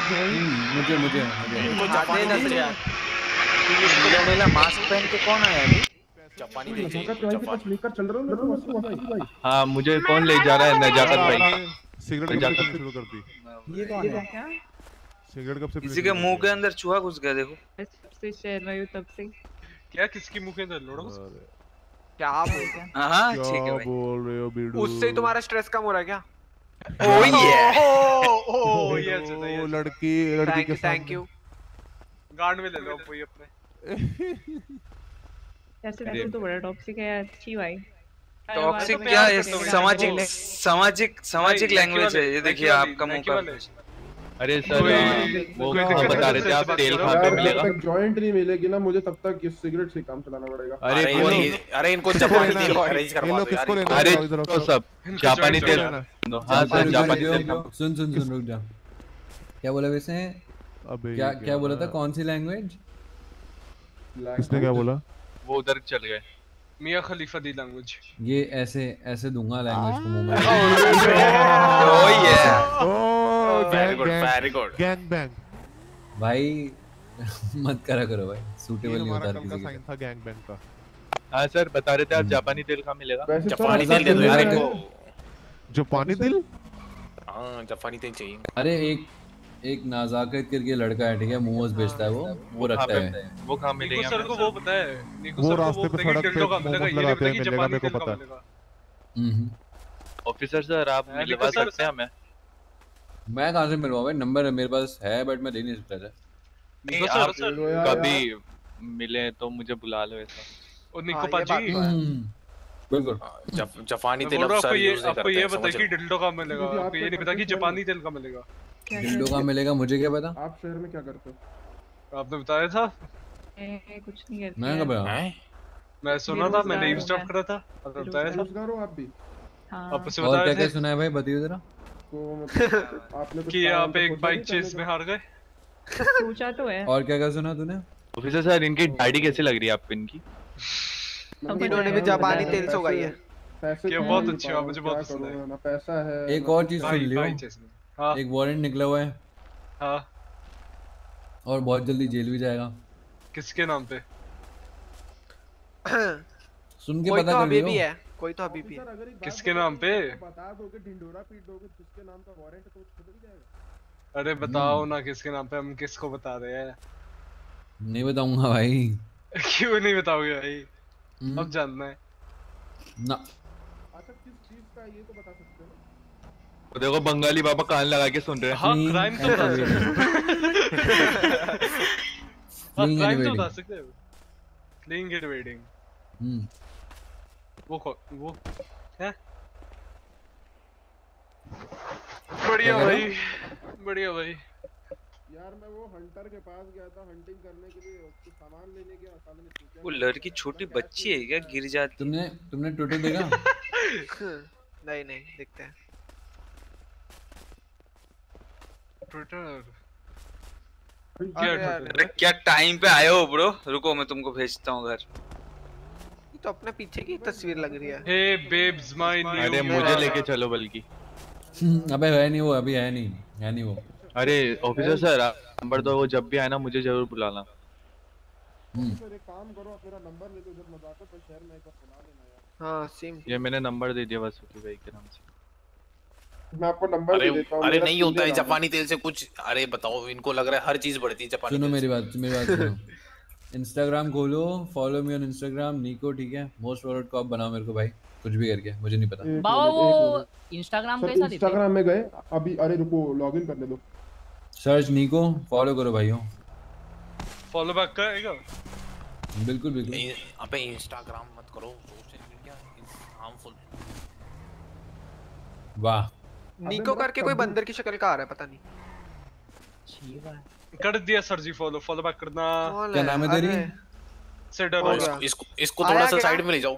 मुझे मुझे मुझे। मास्क पहन के कौन आया अभी? जापानी भाई चल रहा हूँ भाई। हाँ मुझे कौन ले जा रहा है? नजाकत भाई। सिगरेट कब शुरू कर दी ये कौन है? क्या? सिगरेट कब से किसी के मुँह के अंदर चूहा घुस गया देखो। मैं सबसे शेयर रही हूँ तब से। क्या किसकी मुँह के अंदर? लोड़ो? अरे, क्या बोल रहे हाँ? हाँ ठीक है भाई। बोल रहे हो बीडू? उससे ही तुम्हारा स्ट्रेस कम हो रहा है क्या? ओ ये ओह ओ, लड़की लड़की के थैंक यू गांड में ले लो कोई अपने। ऐसे देखो तो बड़ा टॉक्सिक है यार अच्छी भाई। टॉक्सिक क्या है? सामाजिक सामाजिक सामाजिक लैंग्वेज है ये देखिए आपका मुँह का अरे सर वो कोई- बता रहे थे आप तेल पे यार मिलेगा। तक जॉइंट नहीं मिलेगी ना मुझे तब तक इस सिगरेट से काम चलाना पड़ेगा। अरे अरे इनको- अरे इनको जापानी तेल अरेंज करवा दो अरे तो सब जापानी तेल हाँ सर जापानी तेल सुन सुन सुन रुक जा। क्या बोला वैसे? अबे क्या क्या बोला था? कौन सी लैंग्वेज किसने क्या बोला? वो उधर चल गए। मियाँ खलीफा दी लैंग्वेज ये ऐसे ऐसे दूँगा लैंग्वेज को मुँह में। ओ ये ओह very gang good gang very good gang bang भाई मत करा करो भाई। सूटेबल नहीं होता किसी का था गैंग बैंग का। हाँ सर बता रहे थे आप जापानी तेल कहाँ मिलेगा? जापानी तेल दे दो तेल यार है। इनको जो हाँ जापानी तेल चाहिए। अरे एक एक नाजाकत करके लड़का है ठीक है? मोमोज बेचता है वो वो। रखता है वो कहाँ निको मिलेगा? सर को वो पता है। वो रास्ते पे है सड़क पे डिल्डो का मिलेगा मोमोज लगाते हैं, मिलेगा, मेरे को पता। है। हम्म। ऑफिसर सर आप हाँ, मिलवा सकते हैं हमें? मैं कहाँ से मिलवाऊँ भाई? नंबर है मेरे पास है बट मैं दे नहीं सकता था नहीं निको सर आप सर लो कभी मिले तो मुझे बुला लो ऐसा। और हाँ, निको पाजी। तो है। हम्म, बिल्कुल। हाँ, जापानी तेल अब सर आपको ये आपको ये हैं, पता है कि डिल्डो का मिलेगा? आपको ये नहीं पता कि जापानी तेल का मिलेगा। डिल्डो का मिलेगा मुझे क्या पता? आप शहर में क्या करते हो? आपने बताया था? मैं कुछ नहीं करती मैं कब आया मैं सुना था मैंने बेरोजगार इंस्टॉल करा था। आपने बताया था? रोज़गार हो आप भी। हाँ। आपसे और क्या बताया क्या सुना है भाई? बताइए जरा। तो मतलब आपने कि आप तो एक बाइक चेस में हार गए? सोचा तो है। और क्या क्या सुना तूने? ऑफिसर सर इनकी दाढ़ी कैसी लग रही है आपको इनकी? मैंने इन्होंने भी जापानी तेल से उगाई है। पैसे क्या बहुत अच्छी है, मुझे बहुत पसंद है। पैसा है एक और चीज़ सुन लियो। भाई चेस में। हाँ। एक वारंट निकला हुआ है। हाँ। और बहुत जल्दी जेल भी जाएगा। किसके नाम पे? सुन के पता तो कर अभी भी लियो है कोई तो अभी भी है। किसके नाम पे? बता दोगे ढिंडोरा पीट दोगे जिसके नाम का वारंट है तो खुद ही जाएगा अरे बताओ ना किसके नाम पे हम किसको बता रहे हैं? नहीं बताऊँगा भाई। क्यों नहीं बताओगे भाई? हम्म, अब जानना है। ना। अच्छा किस चीज़ का ये तो बता सकते वो देखो बंगाली बाबा कान लगा के सुन रहे हैं। हाँ क्राइम तो बता सकते हो क्राइम तो. बता सकते हो प्लेइंग एंड वेडिंग हम्म, वो वो है? बढ़िया भाई बढ़िया भाई। यार मैं वो हंटर के पास गया था हंटिंग करने के लिए कुछ सामान लेने गया साले ने पूछा वो लड़की छोटी बच्ची है क्या? गिर जाती तुमने तुमने ट्विटर देखा? नहीं नहीं देखते हैं। ट्विटर अरे क्या टाइम पे आए हो ब्रो रुको मैं तुमको भेजता हूँ घर। तो अपने पीछे की तस्वीर लग रही है। हे बेब्स माय न्यू अरे मुझे लेके चलो बल्कि। अबे है नहीं वो अभी है नहीं है नहीं वो। अरे ऑफिसर सर नंबर दो वो जब भी आए ना मुझे ज़रूर बुलाना। हम्म, एक काम करो मेरा नंबर ले लो जब मज़ाक पर शहर में एक बार बुला लेना यार। हाँ सेम ये मैंने नंबर दे दिया वसुकी भाई के नाम से। मैं आपको नंबर अरे देता हूँ अरे नहीं होता है जापानी तेल से कुछ अरे बताओ इनको लग रहा है हर चीज़ बढ़ती है जापानी सुनो मेरी बात मेरी बात सुनो। इंस्टाग्राम खोलो फॉलो मी ऑन इंस्टाग्राम निको ठीक है? मोस्ट फॉलोड को आप बनाओ मेरे को भाई कुछ भी करके मुझे नहीं पता। बाबा वो इंस्टाग्राम कैसा देते इंस्टाग्राम में गए अभी अरे रुको लॉगिन करने दो। सर्च निको फॉलो करो भाइयों। फॉलो बैक करेगा बिल्कुल बिल्कुल। अबे इंस्टाग्राम मत करो सोशल मीडिया हार्मफुल वाह। निको करके कोई बंदर की शक्ल का आ रहा है पता नहीं। कर दिया सर जी फॉलो फॉलो बैक करना। क्या नाम है तेरी? अरे, से डरो हो इसको गया। इसको इसको थोड़ा सा साइड में ले जाओ।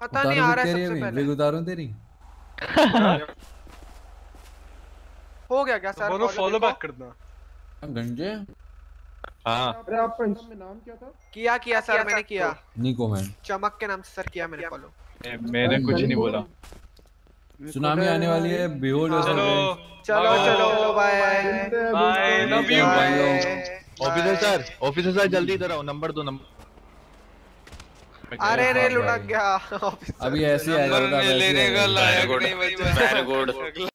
पता नहीं आ रहा है सबसे पहले। विग उतारूं तेरी? हो गया क्या सर? बोलो फॉलो बैक करना। गंजे? हाँ। अरे आपका इंस्टाग्राम में नाम क्या था? किया किया सर मैंने किया। निको मैन चमक के नाम से सर किया मैंने फॉलो ए, मैंने कुछ नहीं बोला। सुनामी आने वाली है। बिहोल्ड चलो। चलो चलो bye bye love you officer sir officer sir जल्दी इधर आओ। नंबर दो नंबर अरे रे लुढ़क गया। अभी ऐसे ही आएगा नंबर